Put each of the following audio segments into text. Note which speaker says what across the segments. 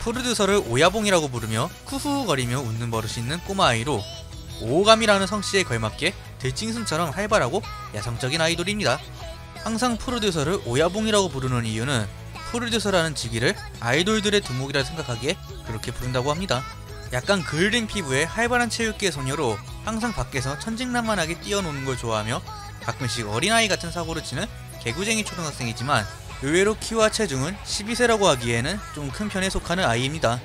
Speaker 1: 프로듀서를 오야봉이라고 부르며 쿠후거리며 웃는 버릇이 있는 꼬마 아이로 오감이라는 성씨에 걸맞게 들짐승처럼 활발하고 야성적인 아이돌입니다. 항상 프로듀서를 오야봉이라고 부르는 이유는 프로듀서라는 직위를 아이돌들의 두목이라 생각하기에 그렇게 부른다고 합니다. 약간 그을린 피부에 활발한 체육계 소녀로 항상 밖에서 천진난만하게 뛰어노는 걸 좋아하며 가끔씩 어린아이 같은 사고를 치는 개구쟁이 초등학생이지만 의외로 키와 체중은 12세라고 하기에는 좀 큰 편에 속하는 아이입니다.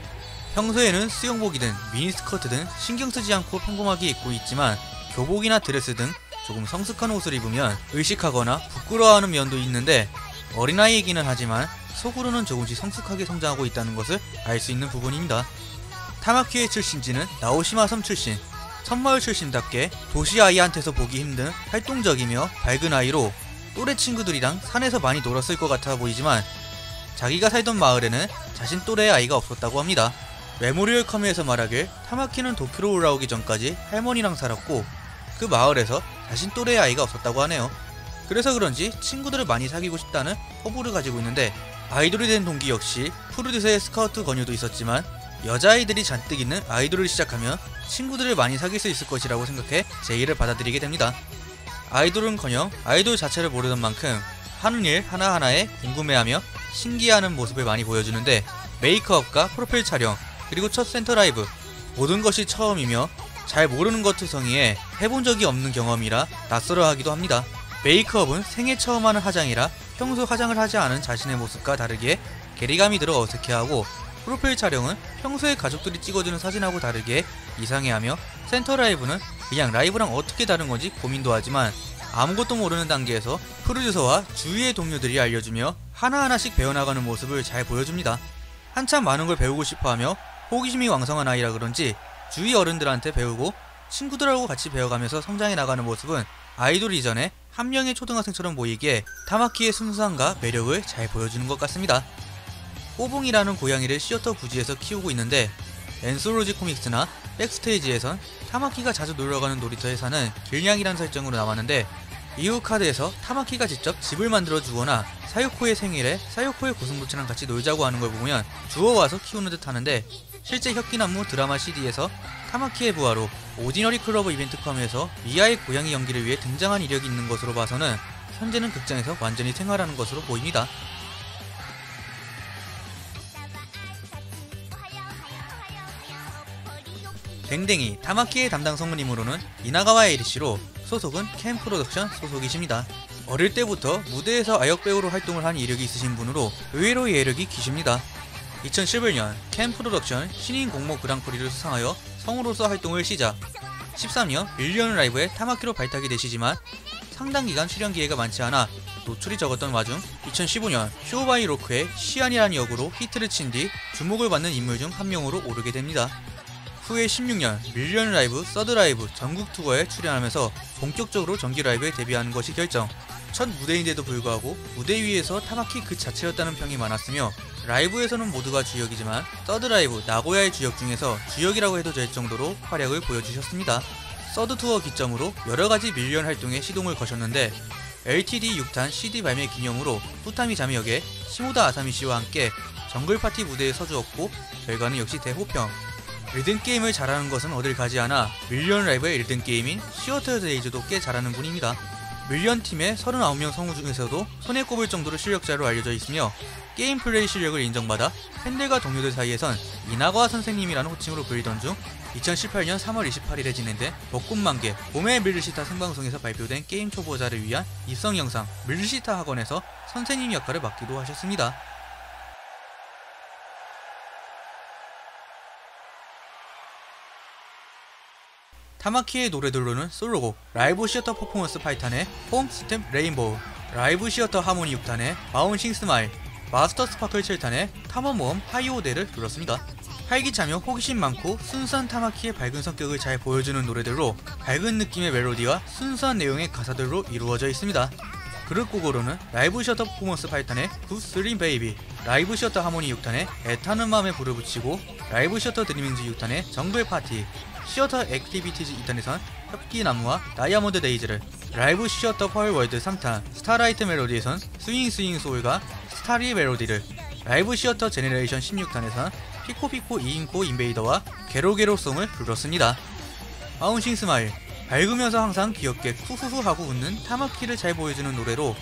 Speaker 1: 평소에는 수영복이든 미니스커트든 신경 쓰지 않고 평범하게 입고 있지만 교복이나 드레스 등 조금 성숙한 옷을 입으면 의식하거나 부끄러워하는 면도 있는데 어린아이이기는 하지만 속으로는 조금씩 성숙하게 성장하고 있다는 것을 알 수 있는 부분입니다. 타마키의 출신지는 나오시마 섬 출신, 섬마을 출신답게 도시 아이한테서 보기 힘든 활동적이며 밝은 아이로 또래 친구들이랑 산에서 많이 놀았을 것 같아 보이지만 자기가 살던 마을에는 자신 또래의 아이가 없었다고 합니다. Memorial 커뮤에서 말하길 타마키는 도쿄로 올라오기 전까지 할머니랑 살았고 그 마을에서 자신 또래의 아이가 없었다고 하네요. 그래서 그런지 친구들을 많이 사귀고 싶다는 포부를 가지고 있는데 아이돌이 된 동기 역시 프로듀서의 스카우트 권유도 있었지만 여자아이들이 잔뜩 있는 아이돌을 시작하면 친구들을 많이 사귈 수 있을 것이라고 생각해 제의를 받아들이게 됩니다. 아이돌은커녕 아이돌 자체를 모르던 만큼 하는 일 하나하나에 궁금해하며 신기해하는 모습을 많이 보여주는데 메이크업과 프로필 촬영 그리고 첫 센터 라이브 모든 것이 처음이며 잘 모르는 것 투성이에 해본 적이 없는 경험이라 낯설어 하기도 합니다. 메이크업은 생애 처음 하는 화장이라 평소 화장을 하지 않은 자신의 모습과 다르게 괴리감이 들어 어색해하고 프로필 촬영은 평소에 가족들이 찍어주는 사진하고 다르게 이상해하며 센터 라이브는 그냥 라이브랑 어떻게 다른 건지 고민도 하지만 아무것도 모르는 단계에서 프로듀서와 주위의 동료들이 알려주며 하나하나씩 배워나가는 모습을 잘 보여줍니다. 한참 많은 걸 배우고 싶어하며 호기심이 왕성한 아이라 그런지 주위 어른들한테 배우고 친구들하고 같이 배워가면서 성장해 나가는 모습은 아이돌 이전에 한 명의 초등학생처럼 보이기에 타마키의 순수함과 매력을 잘 보여주는 것 같습니다. 꼬봉이라는 고양이를 시어터 부지에서 키우고 있는데 anthology comics나 backstage에선 타마키가 자주 놀러가는 놀이터에 사는 길냥이란 설정으로 나왔는데 이후 카드에서 타마키가 직접 집을 만들어 주거나 사요코의 생일에 사요코의 고슴도치랑 같이 놀자고 하는 걸 보면 주워와서 키우는 듯 하는데 실제 협기난무 드라마 CD에서 타마키의 부하로 Ordinary Clover 이벤트 커뮤에서 미아의 고양이 연기를 위해 등장한 이력이 있는 것으로 봐서는 현재는 극장에서 완전히 생활하는 것으로 보입니다. 댕댕이 타마키의 담당 성우님으로는 이나가와 에리씨로 소속은 켄 프로덕션 소속이십니다. 어릴 때부터 무대에서 아역 배우로 활동을 한 이력이 있으신 분으로 의외로 예력이 기십니다. 2011년 켄 프로덕션 신인 공모 그랑프리를 수상하여 성우로서 활동을 시작 13년 Million Live에 타마키로 발탁이 되시지만 상당 기간 출연 기회가 많지 않아 노출이 적었던 와중 2015년 Show By Rock의 시안이라는 역으로 히트를 친 뒤 주목을 받는 인물 중 한 명으로 오르게 됩니다. 후에 16년 Million Live third 라이브 전국 투어에 출연하면서 본격적으로 정기 라이브에 데뷔하는 것이 결정. 첫 무대인데도 불구하고 무대 위에서 타마키 그 자체였다는 평이 많았으며 라이브에서는 모두가 주역이지만 서드 라이브 나고야의 주역 중에서 주역이라고 해도 될 정도로 활약을 보여주셨습니다. 서드 투어 기점으로 여러가지 Million 활동에 시동을 거셨는데 LTD 6탄 CD 발매 기념으로 후타미 아미 역의 시모다 아사미 씨와 함께 Jungle Party 무대에 서주셨고 결과는 역시 대호평 리듬 게임을 잘하는 것은 어딜 가지 않아 Million Live의 리듬 게임인 Theater Days도 꽤 잘하는 분입니다. Million 팀의 39명 성우 중에서도 손에 꼽을 정도로 실력자로 알려져 있으며 게임 플레이 실력을 인정받아 팬들과 동료들 사이에선 이나과 선생님이라는 호칭으로 불리던 중 2018년 3월 28일에 진행된 벚꽃만개 봄의 밀리시타 생방송에서 발표된 게임 초보자를 위한 입성 영상 밀리시타 학원에서 선생님 역할을 맡기도 하셨습니다. 타마키의 노래들로는 솔로곡 Live Theater Performance 8탄의 Hop Step Rainbow Live Theater Harmony 6탄의 Bouncing Smile Master Sparkle 7탄의 탐험 모험 하이호대를 들었습니다. 활기차며 호기심 많고 순수한 타마키의 밝은 성격을 잘 보여주는 노래들로 밝은 느낌의 멜로디와 순수한 내용의 가사들로 이루어져 있습니다. 그룹 곡으로는 Live Theater Performance 8탄의 Good Sleep Baby, Live Theater Harmony 6탄의 애타는 마음에 불을 붙이고 Live Theater Dreamers 6탄의 Jungle Party, Theater Activities 2탄에선 협기난무와 Diamond Days를 Live Theater Forward 3탄 Starlight Melody에선 Swing Swing Soul과 Starry Melody를 Live Theater Generation 16탄에선 피코피코 이이코 Invader와 게로게로송을 불렀습니다. Bouncing Smile 밝으면서 항상 귀엽게 후후후 하고 웃는 타마키를 잘 보여주는 노래로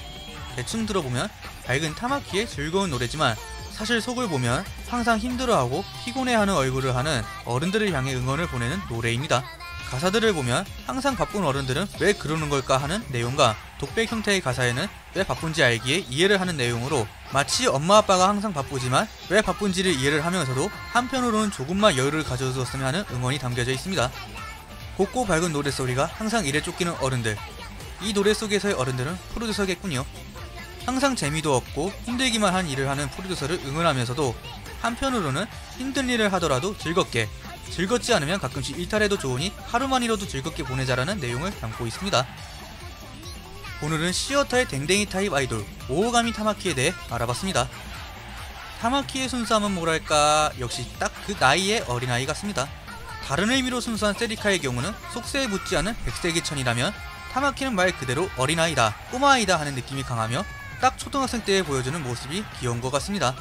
Speaker 1: 대충 들어보면 밝은 타마키의 즐거운 노래지만 사실 속을 보면 항상 힘들어하고 피곤해하는 얼굴을 하는 어른들을 향해 응원을 보내는 노래입니다. 가사들을 보면 항상 바쁜 어른들은 왜 그러는 걸까 하는 내용과 독백 형태의 가사에는 왜 바쁜지 알기에 이해를 하는 내용으로 마치 엄마 아빠가 항상 바쁘지만 왜 바쁜지를 이해를 하면서도 한편으로는 조금만 여유를 가져줬으면 하는 응원이 담겨져 있습니다. 곱고 밝은 노래소리가 항상 일에 쫓기는 어른들. 이 노래 속에서의 어른들은 프로듀서겠군요. 항상 재미도 없고 힘들기만 한 일을 하는 프로듀서를 응원하면서도 한편으로는 힘든 일을 하더라도 즐겁게 즐겁지 않으면 가끔씩 일탈해도 좋으니 하루만이라도 즐겁게 보내자라는 내용을 담고 있습니다. 오늘은 시어터의 댕댕이 타입 아이돌 오오가미 타마키에 대해 알아봤습니다. 타마키의 순수함은 뭐랄까 역시 딱 그 나이의 어린아이 같습니다. 다른 의미로 순수한 세리카의 경우는 속세에 묻지 않은 백세기 천이라면 타마키는 말 그대로 어린아이다, 꼬마아이다 하는 느낌이 강하며 딱 초등학생 때에 보여주는 모습이 귀여운 것 같습니다.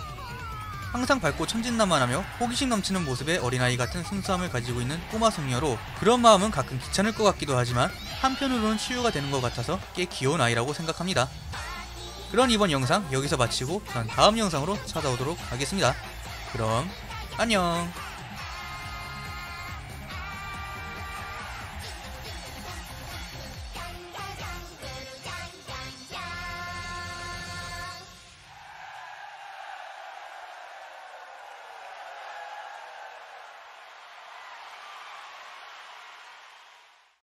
Speaker 1: 항상 밝고 천진난만하며 호기심 넘치는 모습의 어린아이 같은 순수함을 가지고 있는 꼬마 숙녀로 그런 마음은 가끔 귀찮을 것 같기도 하지만 한편으로는 치유가 되는 것 같아서 꽤 귀여운 아이라고 생각합니다. 그런 이번 영상 여기서 마치고 전 다음 영상으로 찾아오도록 하겠습니다. 그럼 안녕